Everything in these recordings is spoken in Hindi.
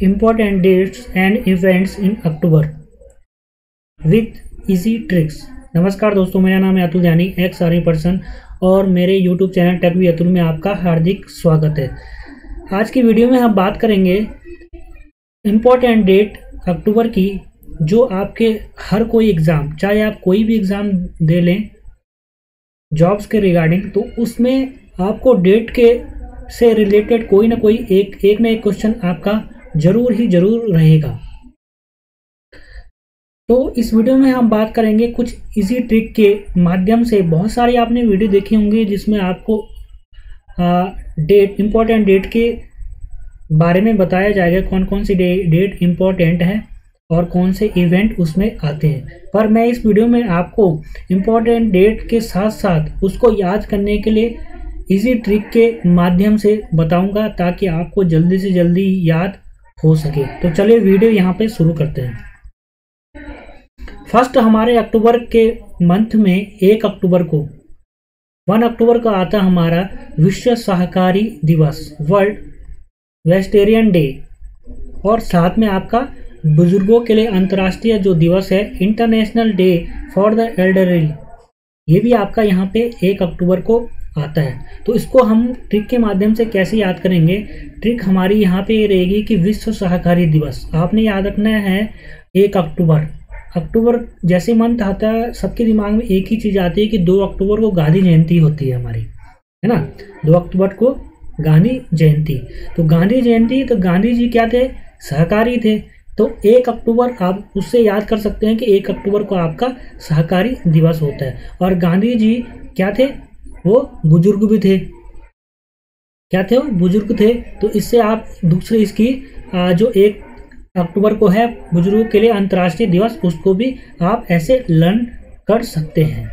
important dates and events in October with easy tricks. नमस्कार दोस्तों, मेरा नाम है अतुल जानी एक्स आर्मी पर्सन और मेरे यूट्यूब चैनल टेक भी अतुल में आपका हार्दिक स्वागत है। आज की वीडियो में हम बात करेंगे इम्पोर्टेंट डेट अक्टूबर की, जो आपके हर कोई एग्ज़ाम चाहे आप कोई भी एग्ज़ाम दे लें जॉब्स के रिगार्डिंग तो उसमें आपको डेट के से रिलेटेड कोई ना कोई एक एक ना एक क्वेश्चन आपका ज़रूर ही ज़रूर रहेगा। तो इस वीडियो में हम बात करेंगे कुछ इजी ट्रिक के माध्यम से। बहुत सारी आपने वीडियो देखे होंगे जिसमें आपको डेट इम्पोर्टेंट डेट के बारे में बताया जाएगा कौन कौन सी डेट इम्पोर्टेंट है और कौन से इवेंट उसमें आते हैं। पर मैं इस वीडियो में आपको इम्पोर्टेंट डेट के साथ साथ उसको याद करने के लिए इजी ट्रिक के माध्यम से बताऊँगा ताकि आपको जल्दी से जल्दी याद हो सके। तो चलिए वीडियो यहाँ पे शुरू करते हैं। फ़र्स्ट हमारे अक्टूबर के मंथ में एक अक्टूबर को वन अक्टूबर का आता हमारा विश्व सहकारी दिवस वर्ल्ड वेस्टेरियन डे और साथ में आपका बुज़ुर्गों के लिए अंतर्राष्ट्रीय जो दिवस है international day for the elderly ये भी आपका यहाँ पे एक अक्टूबर को आता है। तो इसको हम ट्रिक के माध्यम से कैसे याद करेंगे? ट्रिक हमारी यहाँ पे ये रहेगी कि विश्व सहकारी दिवस। आपने याद रखना है, एक अक्टूबर। अक्टूबर जैसे मंथ आता है, सबके दिमाग में एक ही चीज़ आती है कि दो अक्टूबर को गांधी जयंती होती है हमारी, है ना? दो अक्टूबर को गांधी जयंती। तो गांधी जयंती तो गांधी जी क्या थे? सहकारी थे। तो एक अक्टूबर आप उससे याद कर सकते हैं कि एक अक्टूबर को आपका सहकारी दिवस होता है। और गांधी जी क्या थे? वो बुज़ुर्ग भी थे। क्या थे वो? बुज़ुर्ग थे। तो इससे आप दूसरे इसकी जो एक अक्टूबर को है, बुज़ुर्गों के लिए अंतर्राष्ट्रीय दिवस, उसको भी आप ऐसे लर्न कर सकते हैं।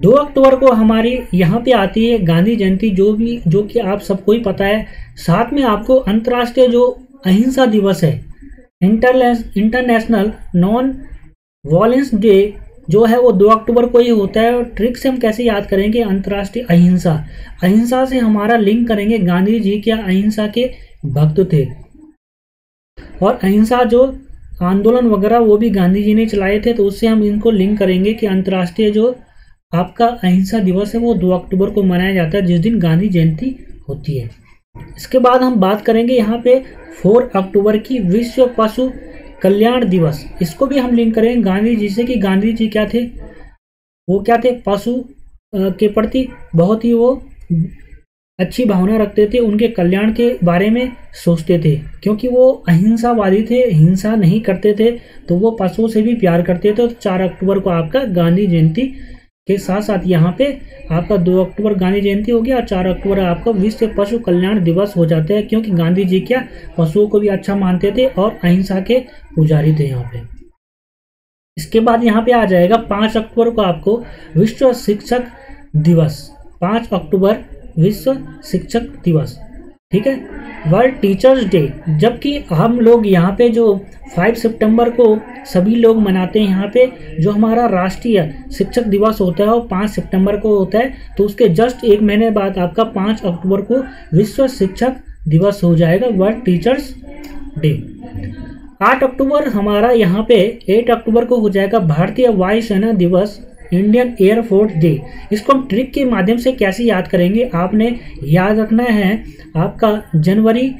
दो अक्टूबर को हमारी यहाँ पे आती है गांधी जयंती, जो भी, जो कि आप सबको ही पता है। साथ में आपको अंतर्राष्ट्रीय जो अहिंसा दिवस है इंटरनेशनल नॉन वॉलेंस डे जो है वो दो अक्टूबर को ही होता है। और ट्रिक से हम कैसे याद करेंगे? अंतर्राष्ट्रीय अहिंसा। अहिंसा से हमारा लिंक करेंगे गांधी जी क्या अहिंसा के भक्त थे। और अहिंसा जो आंदोलन वगैरह वो भी गांधी जी ने चलाए थे तो उससे हम इनको लिंक करेंगे कि अंतर्राष्ट्रीय जो आपका अहिंसा दिवस है, वो दो अक्टूबर को मनाया जाता है, जिस दिन गांधी जयंती होती है। इसके बाद हम बात करेंगे यहाँ पे फोर अक्टूबर की विश्व पशु कल्याण दिवस। इसको भी हम लिंक करें गांधी जी से कि गांधी जी क्या थे? वो क्या थे? पशु के प्रति बहुत ही वो अच्छी भावना रखते थे, उनके कल्याण के बारे में सोचते थे। क्योंकि वो अहिंसावादी थे, हिंसा नहीं करते थे तो वो पशुओं से भी प्यार करते थे। तो चार अक्टूबर को आपका गांधी जयंती के साथ साथ यहाँ पे आपका दो अक्टूबर गांधी जयंती हो गया और चार अक्टूबर आपका विश्व पशु कल्याण दिवस हो जाता है, क्योंकि गांधी जी क्या पशुओं को भी अच्छा मानते थे और अहिंसा के पुजारी थे यहाँ पे। इसके बाद यहाँ पे आ जाएगा पाँच अक्टूबर को आपको विश्व शिक्षक दिवस, पाँच अक्टूबर विश्व शिक्षक दिवस, ठीक है? वर्ल्ड टीचर्स डे जबकि हम लोग यहाँ पे जो 5 सितंबर को सभी लोग मनाते हैं यहाँ पे, जो हमारा राष्ट्रीय शिक्षक दिवस होता है वो 5 सितंबर को होता है तो उसके जस्ट एक महीने बाद आपका 5 अक्टूबर को विश्व शिक्षक दिवस हो जाएगा वर्ल्ड टीचर्स डे 8 अक्टूबर हमारा यहाँ पे 8 अक्टूबर को हो जाएगा भारतीय वायुसेना दिवस। Indian airforce day. इसको हम ट्रिक के माध्यम से कैसे याद करेंगे, आपने याद रखना है आपका जनवरी,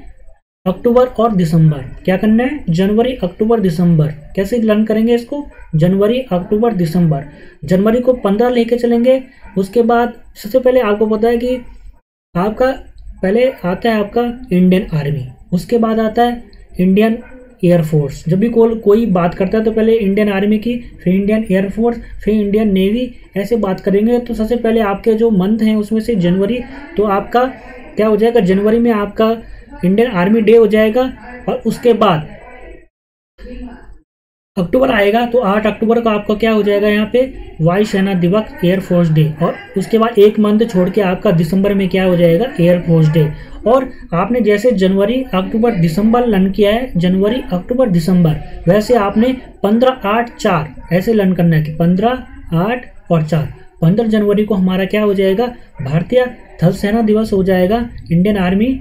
अक्टूबर और दिसंबर। क्या करना है? जनवरी, अक्टूबर, दिसंबर। कैसे लर्न करेंगे इसको? जनवरी, अक्टूबर, दिसंबर। जनवरी को पंद्रह लेके चलेंगे। उसके बाद सबसे पहले आपको पता है कि आपका, पहले आता है आपका इंडियन आर्मी। उसके बाद आता है इंडियन एयरफोर्स जब भी कोई कोई बात करता है तो पहले इंडियन आर्मी की, फिर इंडियन एयरफोर्स फिर इंडियन नेवी, ऐसे बात करेंगे। तो सबसे पहले आपके जो मंथ हैं, उसमें से जनवरी तो आपका क्या हो जाएगा? जनवरी में आपका इंडियन आर्मी डे हो जाएगा, और उसके बाद अक्टूबर आएगा तो 8 अक्टूबर को आपका क्या हो जाएगा यहाँ पे? वायुसेना दिवस एयरफोर्स डे और उसके बाद एक मंथ छोड़ के आपका दिसंबर में क्या हो जाएगा? एयरफोर्स डे और आपने जैसे जनवरी, अक्टूबर, दिसंबर लन किया है, जनवरी, अक्टूबर, दिसंबर, वैसे आपने पंद्रह, आठ, चार, ऐसे लन करना है कि पंद्रह, आठ और चार। पंद्रह जनवरी को हमारा क्या हो जाएगा? भारतीय थल सेना दिवस हो जाएगा इंडियन आर्मी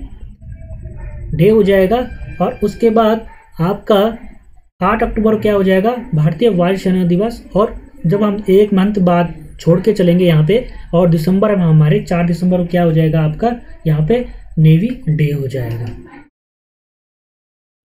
डे हो जाएगा। और उसके बाद आपका आठ अक्टूबर क्या हो जाएगा? भारतीय वायुसेना दिवस और जब हम एक मंथ बाद छोड़ के चलेंगे यहाँ पे, और दिसंबर में हमारे चार दिसंबर को क्या हो जाएगा आपका? यहाँ पे नेवी डे हो जाएगा।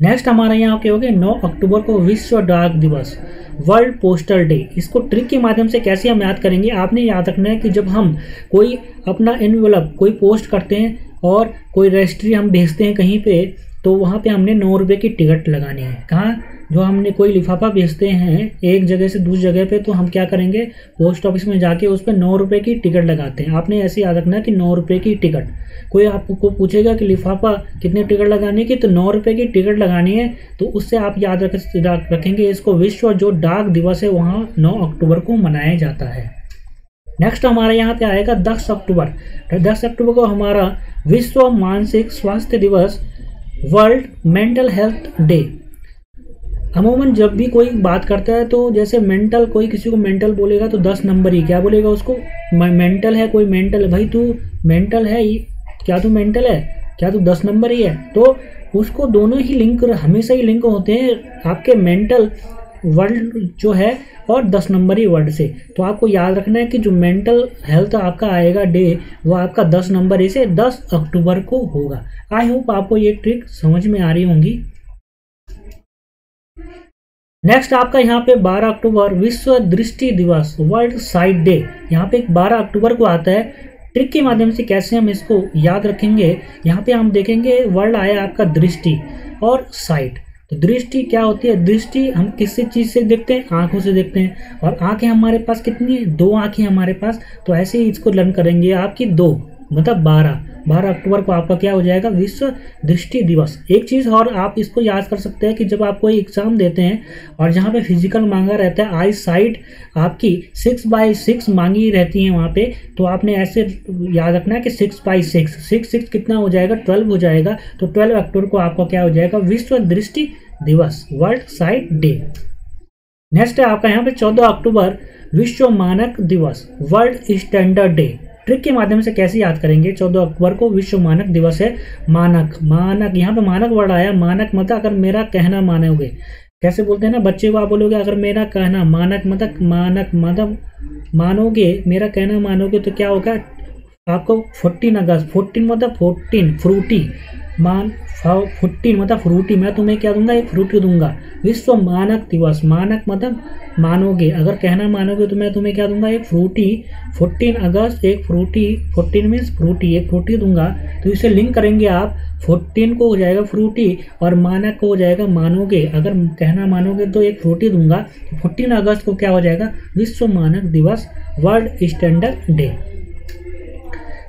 नेक्स्ट हमारा यहाँ क्या हो गया? नौ अक्टूबर को विश्व डाक दिवस वर्ल्ड पोस्टल डे इसको ट्रिक के माध्यम से कैसे हम याद करेंगे? आपने याद रखना है कि जब हम कोई अपना इनवेलप कोई पोस्ट करते हैं और कोई रजिस्ट्री हम भेजते हैं कहीं पे तो वहाँ पे हमने नौ रुपये की टिकट लगानी है। कहाँ? जो हमने कोई लिफाफा भेजते हैं एक जगह से दूसरी जगह पे तो हम क्या करेंगे? पोस्ट ऑफ़िस में जाके उस पर नौ रुपये की टिकट लगाते हैं। आपने ऐसे याद रखना कि नौ रुपये की टिकट कोई आपको पूछेगा कि लिफाफा कितने टिकट लगाने की? तो नौ रुपये की टिकट लगानी है। तो उससे आप याद रख रखेंगे इसको विश्व जो डाक दिवस है, वहाँ नौ अक्टूबर को मनाया जाता है। नेक्स्ट हमारे यहाँ पे आएगा दस अक्टूबर। दस अक्टूबर को हमारा विश्व मानसिक स्वास्थ्य दिवस, वर्ल्ड मेंटल हेल्थ डे। अमूमन जब भी कोई बात करता है तो जैसे मेंटल कोई किसी को मेंटल बोलेगा तो दस नंबर ही, क्या बोलेगा उसको? मेंटल है, कोई मेंटल है। भाई तू मेंटल है क्या तू मेंटल है? क्या तू दस नंबर ही है? तो उसको दोनों ही लिंक हमेशा ही लिंक होते हैं आपके मेंटल वर्ल्ड जो है और दस नंबर ही वर्ड से। तो आपको याद रखना है कि जो मेंटल हेल्थ आपका आएगा डे वो आपका दस नंबर से दस अक्टूबर को होगा। आई होप आपको ये ट्रिक समझ में आ रही होंगी। नेक्स्ट आपका यहाँ पे 12 अक्टूबर, विश्व दृष्टि दिवस वर्ल्ड साइट डे यहाँ पे 12 अक्टूबर को आता है। ट्रिक के माध्यम से कैसे हम इसको याद रखेंगे? यहाँ पे हम देखेंगे वर्ल्ड आया आपका दृष्टि और साइट तो दृष्टि क्या होती है? दृष्टि हम किसी चीज़ से देखते हैं, आँखों से देखते हैं। और आँखें हमारे पास कितनी है? दो आँखें हमारे पास। तो ऐसे ही इसको लर्न करेंगे आपकी दो मतलब बारह। बारह अक्टूबर को आपका क्या हो जाएगा? विश्व दृष्टि दिवस। एक चीज़ और आप इसको याद कर सकते हैं कि जब आप कोई एग्ज़ाम देते हैं और जहाँ पे फ़िज़िकल मांगा रहता है आई साइड आपकी सिक्स बाई सिक्स मांगी रहती है वहाँ पे तो आपने ऐसे याद रखना है कि six by six six six कितना हो जाएगा? ट्वेल्व हो जाएगा। तो ट्वेल्व अक्टूबर को आपका क्या हो जाएगा? विश्व दृष्टि दिवस, वर्ल्ड साइट डे। नेक्स्ट है आपका यहाँ पे चौदह अक्टूबर, विश्व मानक दिवस, वर्ल्ड स्टैंडर्ड डे। ट्रिक के माध्यम से कैसे याद करेंगे? चौदह अक्टूबर को विश्व मानक दिवस है, मानक मानक, यहाँ पे मानक वर्ड आया, मानक मतलब अगर मेरा कहना मानोगे। कैसे बोलते हैं ना, बच्चे को आप बोलोगे, अगर मेरा कहना, मानक मतलब मानक मतलब मानोगे, मेरा कहना मानोगे तो क्या होगा? आपको फोर्टीन अगस्त फोर्टीन मतलब फोर्टीन फ्रूटी मान फोर्टीन मतलब फ्रूटी, मैं तुम्हें क्या दूँगा? एक फ्रूटी दूँगा। विश्व मानक दिवस। मानक मतलब मानोगे। अगर कहना मानोगे तो मैं तुम्हें क्या दूँगा? एक फ्रूटी। फोर्टीन अगस्त, एक फ्रूटी। फोर्टीन मीन्स फ्रूटी एक फ्रूटी दूँगा। तो इसे लिंक करेंगे आप। फोर्टीन को हो जाएगा फ्रूटी और मानक को हो जाएगा मानोगे। अगर कहना मानोगे तो एक फ्रूटी दूँगा। तो फोर्टीन अगस्त को क्या हो जाएगा? विश्व मानक दिवस, वर्ल्ड स्टैंडर्ड डे।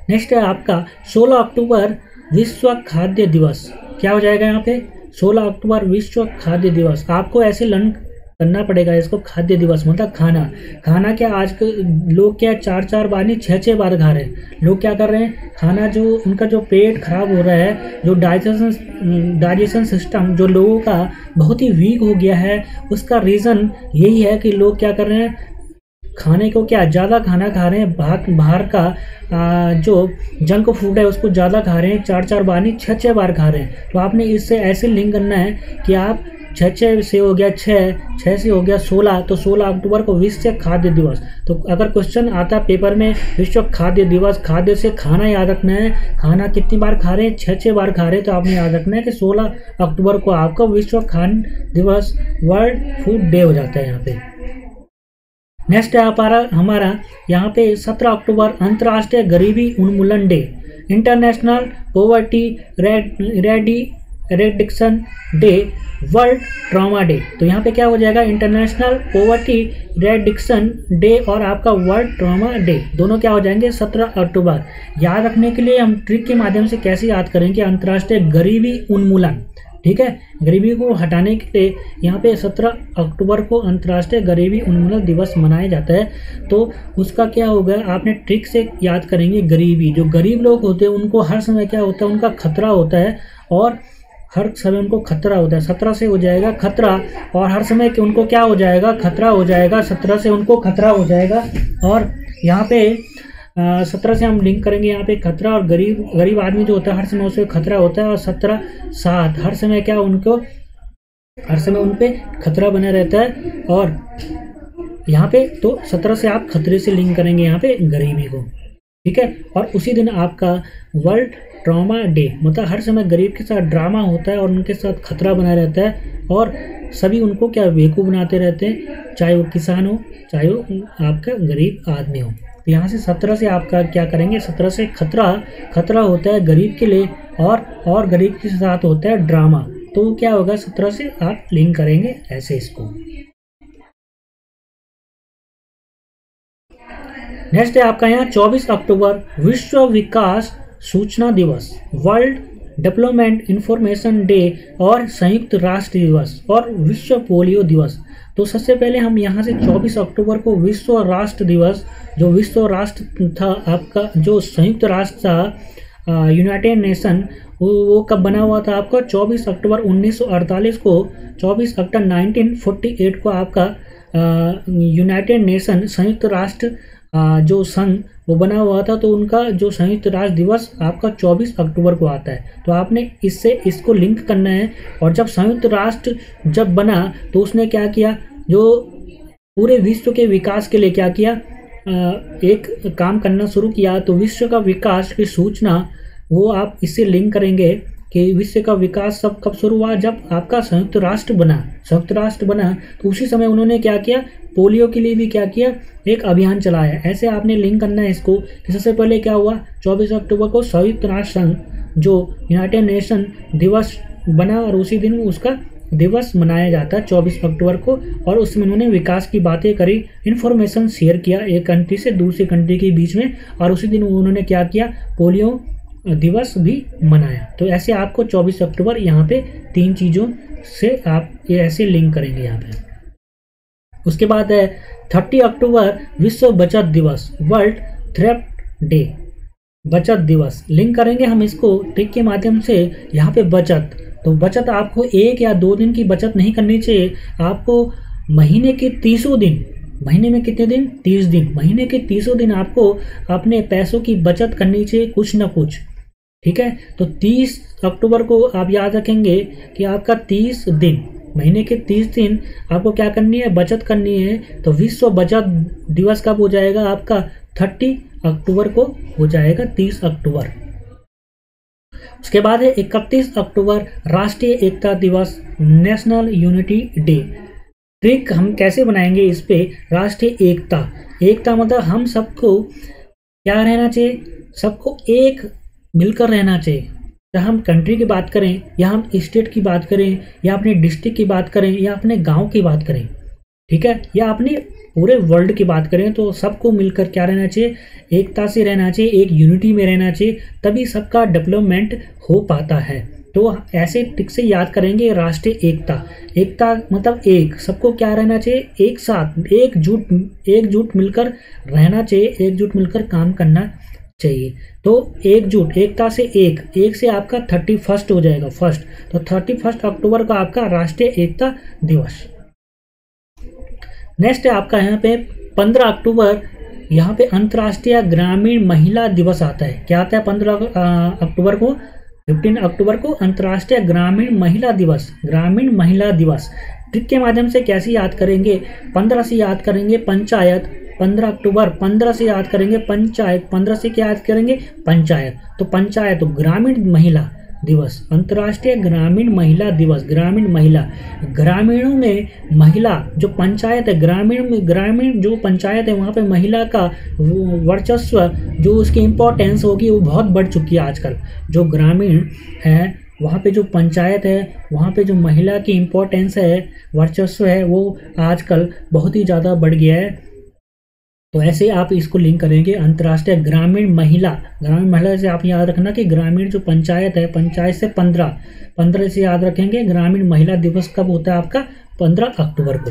नेक्स्ट है आपका 16 अक्टूबर विश्व खाद्य दिवस। क्या हो जाएगा यहाँ पे? 16 अक्टूबर विश्व खाद्य दिवस। आपको ऐसे लर्न करना पड़ेगा इसको, खाद्य दिवस मतलब खाना। खाना क्या आज के लोग क्या चार चार बार नहीं छः छः बार खा रहे हैं। लोग क्या कर रहे हैं? खाना जो, उनका जो पेट खराब हो रहा है, जो डाइजेशन डाइजेशन सिस्टम जो लोगों का बहुत ही वीक हो गया है, उसका रीज़न यही है कि लोग क्या कर रहे हैं? खाने को क्या ज़्यादा खाना खा रहे हैं? बाहर बाहर का आ, जो जंक फ़ूड है उसको ज़्यादा खा रहे हैं। चार चार बार नहीं छः छः बार खा रहे हैं। तो आपने इससे ऐसे लिंक करना है कि आप छः छः से हो गया छः छः से हो गया सोलह तो सोलह अक्टूबर को विश्व खाद्य दिवस। तो अगर क्वेश्चन आता पेपर में विश्व खाद्य दिवस खाद्य से खाना याद रखना है। खाना कितनी बार खा रहे हैं? छः छः बार खा रहे हैं। तो आपने याद रखना है कि सोलह अक्टूबर को आपका विश्व खान दिवस वर्ल्ड फ़ूड डे हो जाता है यहाँ पे। नेक्स्ट है हमारा हमारा, यहाँ पे 17 अक्टूबर, अंतर्राष्ट्रीय गरीबी उन्मूलन day international poverty ready reduction day world trauma day तो यहाँ पे क्या हो जाएगा? इंटरनेशनल पोवर्टी रेडिक्शन डे और आपका वर्ल्ड ट्रामा डे दोनों क्या हो जाएँगे? 17 अक्टूबर। याद रखने के लिए हम ट्रिक के माध्यम से कैसे याद करेंगे अंतर्राष्ट्रीय गरीबी उन्मूलन? ठीक है? गरीबी को हटाने के लिए यहाँ पे 17 अक्टूबर को अंतर्राष्ट्रीय गरीबी उन्मूलन दिवस मनाया जाता है। तो उसका क्या होगा आपने ट्रिक से याद करेंगे गरीबी। जो गरीब लोग होते हैं, उनको हर समय क्या होता है? उनका खतरा होता है और हर समय उनको खतरा होता है। सत्रह से हो जाएगा खतरा और हर समय उनको क्या हो जाएगा? खतरा हो जाएगा। सत्रह से उनको खतरा हो जाएगा और यहाँ पे सत्रह से हम लिंक करेंगे यहाँ पे खतरा और गरीब गरीब आदमी जो होता है, हर समय उसे खतरा होता है और सत्रह सात, हर समय क्या उनको, हर समय उन पर खतरा बना रहता है और यहाँ पे तो सत्रह से आप खतरे से लिंक करेंगे यहाँ पे गरीबी को, ठीक है? और उसी दिन आपका वर्ल्ड ट्रॉमा डे मतलब हर समय गरीब के साथ ड्रामा होता है और उनके साथ खतरा बना रहता है और सभी उनको क्या बेवकूफ़ बनाते रहते हैं, चाहे वो किसान हो, चाहे वो आपका गरीब आदमी हो। तो यहाँ से सत्रह से आपका क्या करेंगे? सत्रह से खतरा खतरा होता है गरीब के लिए और और गरीब के साथ होता है ड्रामा तो क्या होगा? सत्रह से आप लिंक करेंगे ऐसे इसको. नेक्स्ट है आपका यहाँ 24 अक्टूबर, विश्व विकास सूचना दिवस वर्ल्ड डेवलपमेंट इंफॉर्मेशन डे और संयुक्त राष्ट्र दिवस और विश्व पोलियो दिवस. तो सबसे पहले हम यहाँ से 24 अक्टूबर को विश्व राष्ट्र दिवस, जो विश्व राष्ट्र था, आपका, जो संयुक्त राष्ट्र था यूनाइटेड नेशन वो वो कब बना हुआ था आपका? 24 अक्टूबर 1948 को 24 अक्टूबर 1948 को आपका यूनाइटेड नेशन संयुक्त राष्ट्र जो संघ वो बना हुआ था तो उनका जो संयुक्त राष्ट्र दिवस आपका 24 अक्टूबर को आता है। तो आपने इससे इसको लिंक करना है, और जब संयुक्त राष्ट्र जब बना तो उसने क्या किया? जो पूरे विश्व के विकास के लिए क्या किया? एक काम करना शुरू किया तो विश्व का विकास की सूचना, वो आप इससे लिंक करेंगे कि विश्व का विकास सब कब शुरू हुआ? जब आपका संयुक्त राष्ट्र बना, संयुक्त राष्ट्र बना तो उसी समय उन्होंने क्या किया? पोलियो के लिए भी क्या किया? एक अभियान चलाया। ऐसे आपने लिंक करना है इसको कि सबसे पहले क्या हुआ? 24 अक्टूबर को संयुक्त राष्ट्र संघ, जो यूनाइटेड नेशन दिवस बना और उसी दिन उसका दिवस मनाया जाता है चौबीस अक्टूबर को, और उसमें उन्होंने विकास की बातें करी इन्फॉर्मेशन शेयर किया एक कंट्री से दूसरी कंट्री के बीच में, और उसी दिन उन्होंने क्या किया? पोलियो दिवस भी मनाया। तो ऐसे आपको 24 अक्टूबर यहाँ पे तीन चीज़ों से आप ये ऐसे लिंक करेंगे यहाँ पे। उसके बाद है 30 अक्टूबर, विश्व बचत दिवस, वर्ल्ड थ्रेफ्ट डे। बचत दिवस, लिंक करेंगे हम इसको ट्रिक के माध्यम से। यहाँ पे बचत तो बचत आपको एक या दो दिन की बचत नहीं करनी चाहिए। आपको महीने के तीसों दिन, महीने में कितने दिन? तीस दिन। महीने के तीसों दिन आपको अपने पैसों की बचत करनी चाहिए, कुछ ना कुछ। ठीक है? तो 30 अक्टूबर को आप याद रखेंगे कि आपका 30 दिन। महीने के 30 दिन आपको क्या करनी है? बचत करनी है। तो विश्व बचत दिवस कब हो जाएगा आपका? 30 अक्टूबर को हो जाएगा 30 अक्टूबर। उसके बाद है 31 अक्टूबर, राष्ट्रीय एकता दिवस, नेशनल यूनिटी डे। ट्रिक हम कैसे बनाएँगे इस पे? राष्ट्रीय एकता। एकता मतलब हम सबको क्या रहना चाहिए? सबको एक मिलकर रहना चाहिए। चाहे हम कंट्री की बात करें, या हम स्टेट की बात करें, या अपने डिस्ट्रिक्ट की बात करें, या अपने गाँव की बात करें, ठीक है? या अपने पूरे वर्ल्ड की बात करें तो सबको मिलकर क्या रहना चाहिए? एकता से रहना चाहिए, एक यूनिटी में रहना चाहिए, तभी सबका डेवलपमेंट हो पाता है। तो ऐसे टिक से याद करेंगे, राष्ट्रीय एकता। एकता मतलब एक। सबको क्या रहना चाहिए? एक साथ एकजुट एकजुट मिलकर रहना चाहिए एकजुट मिलकर काम करना चाहिए। तो एकजुट, एकता से एक एक से आपका थर्टी फ़र्स्ट हो जाएगा फ़र्स्ट तो थर्टी फ़र्स्ट अक्टूबर का आपका राष्ट्रीय एकता दिवस। नेक्स्ट आपका यहाँ पे पंद्रह अक्टूबर, यहाँ पे अंतर्राष्ट्रीय ग्रामीण महिला दिवस आता है। क्या आता है पंद्रह अक्टूबर को? फिफ्टीन अक्टूबर को अंतर्राष्ट्रीय ग्रामीण महिला दिवस, ग्रामीण महिला दिवस। ट्रिक के माध्यम से कैसे याद करेंगे? पंद्रह से याद करेंगे, पंचायत पंद्रह अक्टूबर, पंद्रह से याद करेंगे, पंचायत, पंद्रह से क्या याद करेंगे? पंचायत। तो पंचायत तो ग्रामीण महिला दिवस, अंतर्राष्ट्रीय ग्रामीण महिला दिवस, ग्रामीण महिला। ग्रामीणों में महिला जो पंचायत है, ग्रामीण में, ग्रामीण जो पंचायत है, वहाँ पे महिला का वर्चस्व, जो उसकी इम्पोर्टेंस होगी, वो बहुत बढ़ चुकी है आजकल। जो ग्रामीण है, वहाँ पे जो पंचायत है, वहाँ पे जो महिला की इम्पोर्टेंस है, वर्चस्व है, वो आजकल बहुत ही ज़्यादा बढ़ गया है। तो ऐसे ही आप इसको लिंक करेंगे अंतर्राष्ट्रीय ग्रामीण महिला। ग्रामीण महिला से आप याद रखना कि ग्रामीण जो पंचायत है, पंचायत से पंद्रह। पंद्रह से याद रखेंगे, ग्रामीण महिला दिवस कब होता है आपका? पंद्रह अक्टूबर को।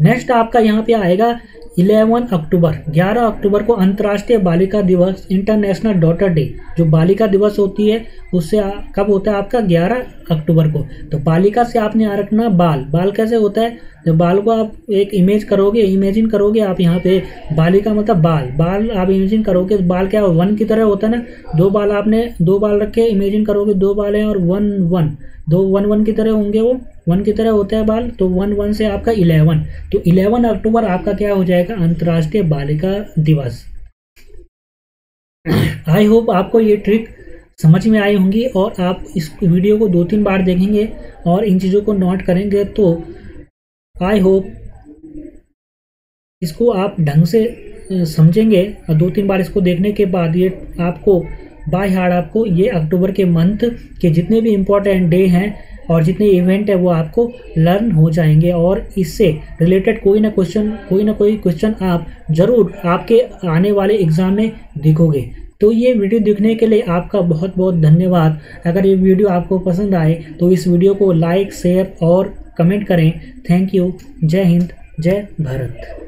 नेक्स्ट आपका यहाँ पे आएगा 11 अक्टूबर। 11 अक्टूबर को अंतर्राष्ट्रीय बालिका दिवस इंटरनेशनल डॉटर डे जो बालिका दिवस होती है, उससे कब होता है आपका? 11 अक्टूबर को। तो बालिका से आपने यहाँ रखना बाल। बाल कैसे होता है? जब बाल को आप एक इमेज करोगे इमेजिन करोगे आप यहाँ पे बालिका मतलब बाल। बाल आप इमेजिन करोगे बाल क्या वन की तरह होता है ना? दो बाल आपने, दो बाल रखे इमेजिन करोगे दो बाल हैं और वन वन। दो वन वन की तरह होंगे वो। वन की तरह होता है बाल तो वन वन से आपका इलेवन। तो इलेवन अक्टूबर आपका क्या हो जाएगा? अंतर्राष्ट्रीय बालिका दिवस। आई होप आपको ये ट्रिक समझ में आई होंगी और आप इस वीडियो को दो तीन बार देखेंगे और इन चीज़ों को नोट करेंगे तो आई होप इसको आप ढंग से समझेंगे और दो तीन बार इसको देखने के बाद ये आपको बाय हार्ड आपको ये अक्टूबर के मंथ के जितने भी इम्पोर्टेंट डे हैं और जितने इवेंट है वो आपको लर्न हो जाएँगे और इससे रिलेटेड कोई ना क्वेश्चन कोई ना कोई क्वेश्चन आप ज़रूर आपके आने वाले एग्ज़ाम में दिखोगे। तो ये वीडियो देखने के लिए आपका बहुत बहुत धन्यवाद। अगर ये वीडियो आपको पसंद आए तो इस वीडियो को लाइक शेयर और कमेंट करें। Thank you. जय हिंद जय भारत।